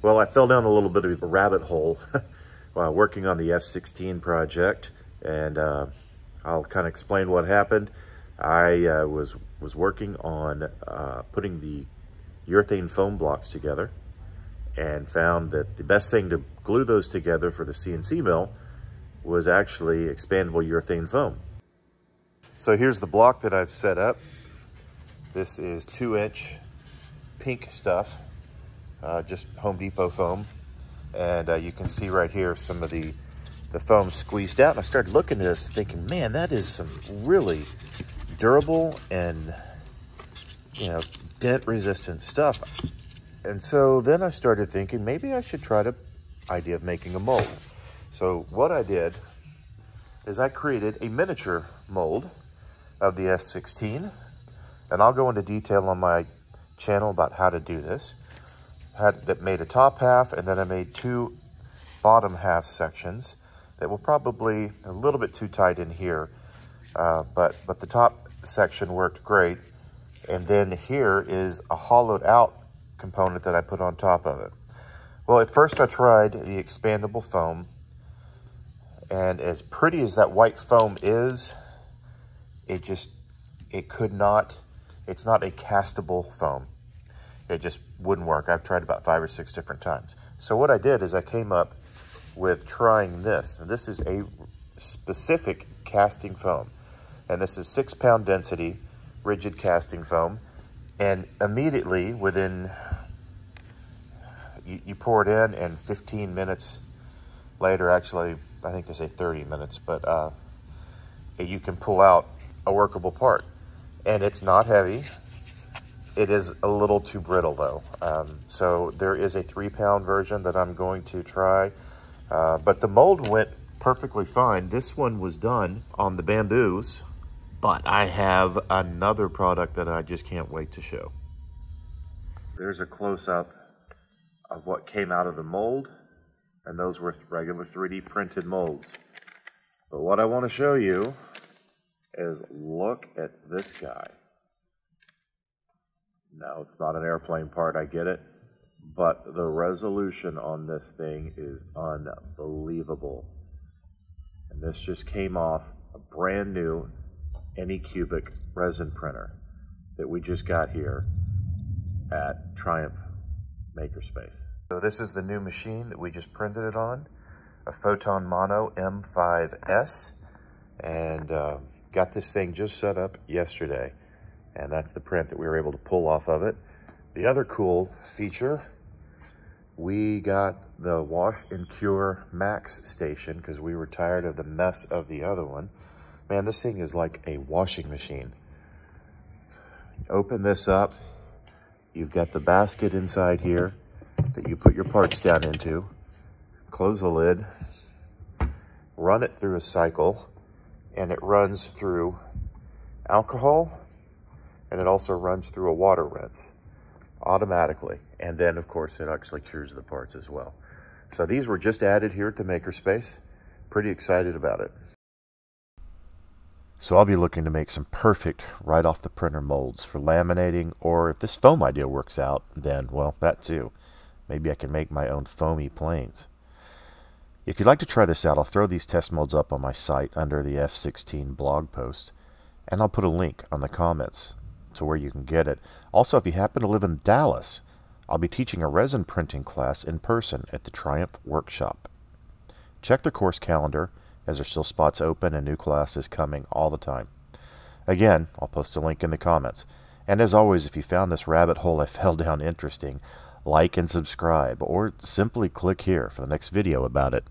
Well, I fell down a little bit of a rabbit hole while working on the F-16 project, and uh, I'll kind of explain what happened. I uh, was, was working on uh, putting the urethane foam blocks together and found that the best thing to glue those together for the CNC mill was actually expandable urethane foam. So here's the block that I've set up. This is two inch pink stuff, uh, just Home Depot foam. And uh, you can see right here some of the, the foam squeezed out. And I started looking at this thinking, man, that is some really durable and, you know, dent resistant stuff. And so then I started thinking maybe I should try the idea of making a mold. So what I did is I created a miniature mold of the F-16. and I'll go into detail on my channel about how to do this. Had that made a top half and then I made two bottom half sections that were probably a little bit too tight in here, uh, but, but the top section worked great. And then here is a hollowed out component that I put on top of it. Well, at first I tried the expandable foam, and as pretty as that white foam is, it just, it could not, it's not a castable foam. It just wouldn't work. I've tried about five or six different times. So what I did is I came up with trying this. And this is a specific casting foam. And this is six pound density rigid casting foam. And immediately within you, you pour it in and 15 minutes later, actually, I think they say 30 minutes, but uh, you can pull out a workable part. And it's not heavy. It is a little too brittle though. Um, so there is a three pound version that I'm going to try. Uh, but the mold went perfectly fine. This one was done on the Bambus, but I have another product that I just can't wait to show. There's a close up of what came out of the mold, and those were regular 3D printed molds. But what I want to show you is look at this guy. No, it's not an airplane part, I get it. But the resolution on this thing is unbelievable. And this just came off a brand new Anycubic resin printer that we just got here at Triumph Makerspace. So this is the new machine that we just printed it on, a Photon Mono M5S, and uh, got this thing just set up yesterday. And that's the print that we were able to pull off of it. The other cool feature, we got the Wash and Cure Max station because we were tired of the mess of the other one. Man, this thing is like a washing machine. Open this up, You've got the basket inside here that you put your parts down into. Close the lid, run it through a cycle, and it runs through alcohol, and it also runs through a water rinse automatically. And then, of course, it actually cures the parts as well. So these were just added here at the Makerspace. Pretty excited about it. So I'll be looking to make some perfect right off the printer molds for laminating, or if this foam idea works out, then, well, that too. Maybe I can make my own foamy planes. If you'd like to try this out, I'll throw these test molds up on my site under the F16 blog post, and I'll put a link on the comments to where you can get it. Also, if you happen to live in Dallas, I'll be teaching a resin printing class in person at the Triumph Workshop. Check the course calendar as there's still spots open and new classes coming all the time. Again, I'll post a link in the comments. And as always, if you found this rabbit hole I fell down interesting, like and subscribe, or simply click here for the next video about it.